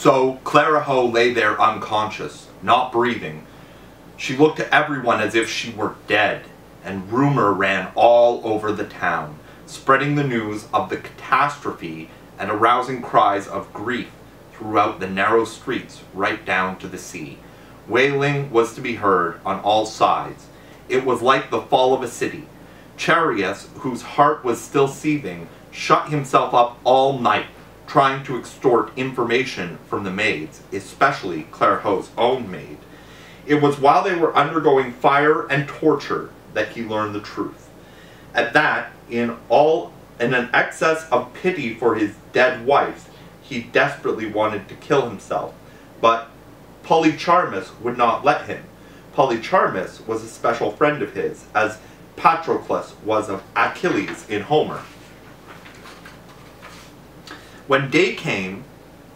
So Callirhoe lay there unconscious, not breathing. She looked to everyone as if she were dead, and rumor ran all over the town, spreading the news of the catastrophe and arousing cries of grief throughout the narrow streets right down to the sea. Wailing was to be heard on all sides. It was like the fall of a city. Chaereas, whose heart was still seething, shut himself up all night trying to extort information from the maids, especially Callirhoe's own maid. It was while they were undergoing fire and torture that he learned the truth. At that, in all in an excess of pity for his dead wife, he desperately wanted to kill himself, but Polycharmus would not let him. Polycharmus was a special friend of his, as Patroclus was of Achilles in Homer. When day came,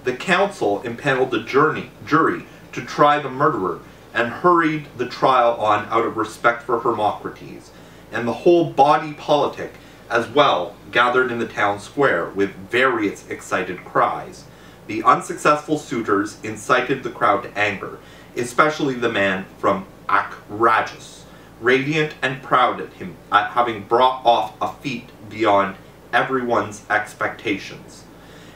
the council impaneled the journey, jury to try the murderer and hurried the trial on out of respect for Hermocrates, and the whole body politic as well gathered in the town square with various excited cries. The unsuccessful suitors incited the crowd to anger, especially the man from Acragas, radiant and proud at him at having brought off a feat beyond everyone's expectations.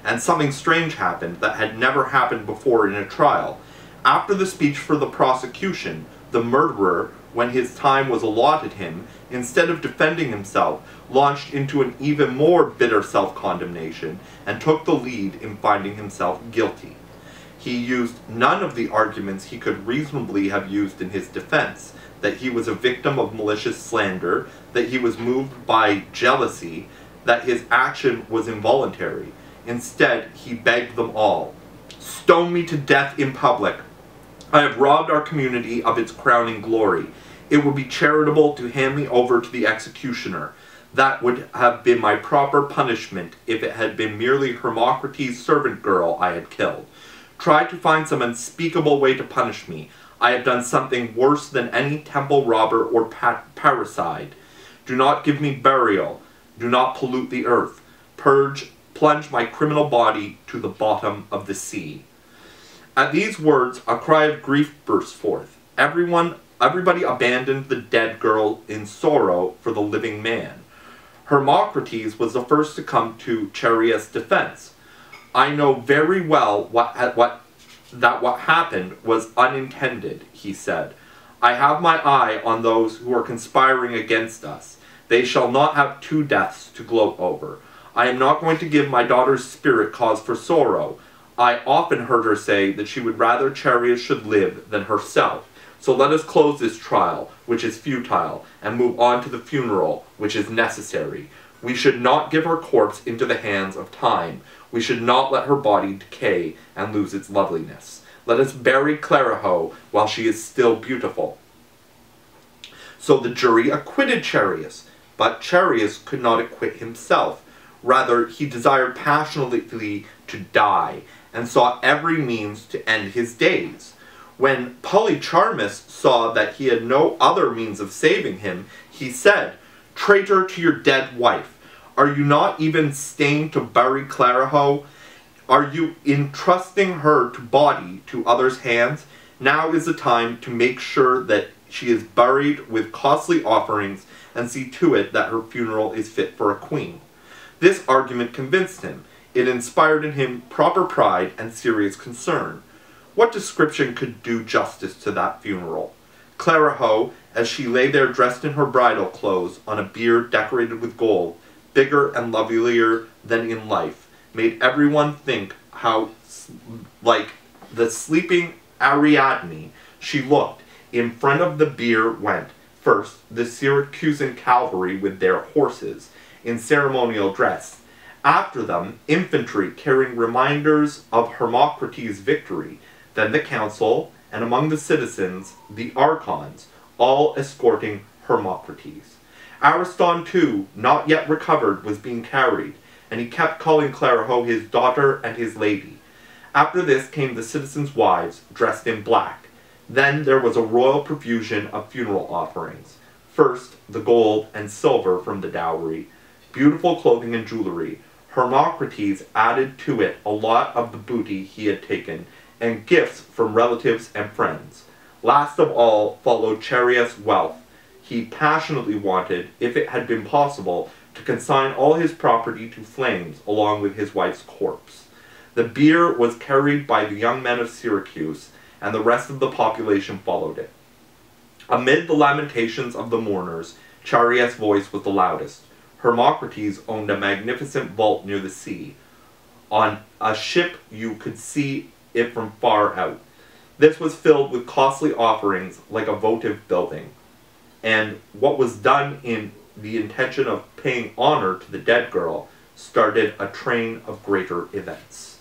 And something strange happened that had never happened before in a trial. After the speech for the prosecution, the murderer, when his time was allotted him, instead of defending himself, launched into an even more bitter self-condemnation and took the lead in finding himself guilty. He used none of the arguments he could reasonably have used in his defense, that he was a victim of malicious slander, that he was moved by jealousy, that his action was involuntary. Instead, he begged them all, Stone me to death in public. I have robbed our community of its crowning glory. It would be charitable to hand me over to the executioner. That would have been my proper punishment if it had been merely Hermocrates' servant girl I had killed. Try to find some unspeakable way to punish me. I have done something worse than any temple robber or parricide. Do not give me burial. Do not pollute the earth. Purge, plunge my criminal body to the bottom of the sea. At these words, a cry of grief burst forth. Everyone, everybody abandoned the dead girl in sorrow for the living man. Hermocrates was the first to come to Chaereas' defense. I know very well what, what, that what happened was unintended, he said. I have my eye on those who are conspiring against us. They shall not have two deaths to gloat over. I am not going to give my daughter's spirit cause for sorrow. I often heard her say that she would rather Chaereas should live than herself. So let us close this trial, which is futile, and move on to the funeral, which is necessary. We should not give her corpse into the hands of time. We should not let her body decay and lose its loveliness. Let us bury Callirhoe while she is still beautiful. So the jury acquitted Chaereas, but Chaereas could not acquit himself. Rather, he desired passionately to die, and sought every means to end his days. When Polycharmus saw that he had no other means of saving him, he said, Traitor to your dead wife, are you not even staying to bury Callirhoe? Are you entrusting her to body to others' hands? Now is the time to make sure that she is buried with costly offerings and see to it that her funeral is fit for a queen. This argument convinced him. It inspired in him proper pride and serious concern. What description could do justice to that funeral? Callirhoe, as she lay there dressed in her bridal clothes on a bier decorated with gold, bigger and lovelier than in life, made everyone think how like the sleeping Ariadne she looked. In front of the bier went, first, the Syracusan cavalry with their horses, in ceremonial dress. After them, infantry carrying reminders of Hermocrates' victory, then the council, and among the citizens, the archons, all escorting Hermocrates. Ariston, too, not yet recovered, was being carried, and he kept calling Callirhoe his daughter and his lady. After this came the citizens' wives, dressed in black. Then there was a royal profusion of funeral offerings. First, the gold and silver from the dowry, beautiful clothing and jewelry, Hermocrates added to it a lot of the booty he had taken, and gifts from relatives and friends. Last of all followed Chaereas' wealth. He passionately wanted, if it had been possible, to consign all his property to flames along with his wife's corpse. The bier was carried by the young men of Syracuse, and the rest of the population followed it. Amid the lamentations of the mourners, Chaereas' voice was the loudest. Hermocrates owned a magnificent vault near the sea. On a ship you could see it from far out. This was filled with costly offerings like a votive building. And what was done in the intention of paying honor to the dead girl started a train of greater events.